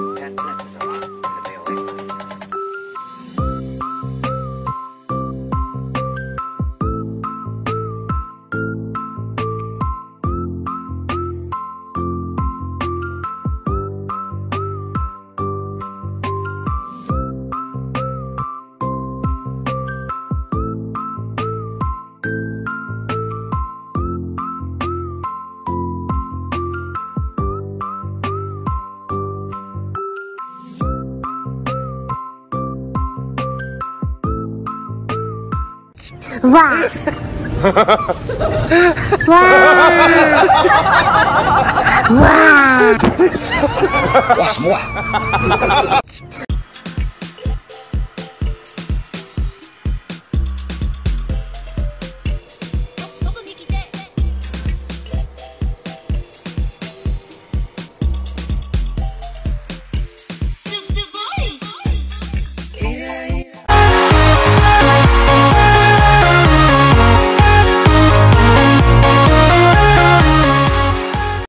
Ten. Wow. wow. wow. Wow! more.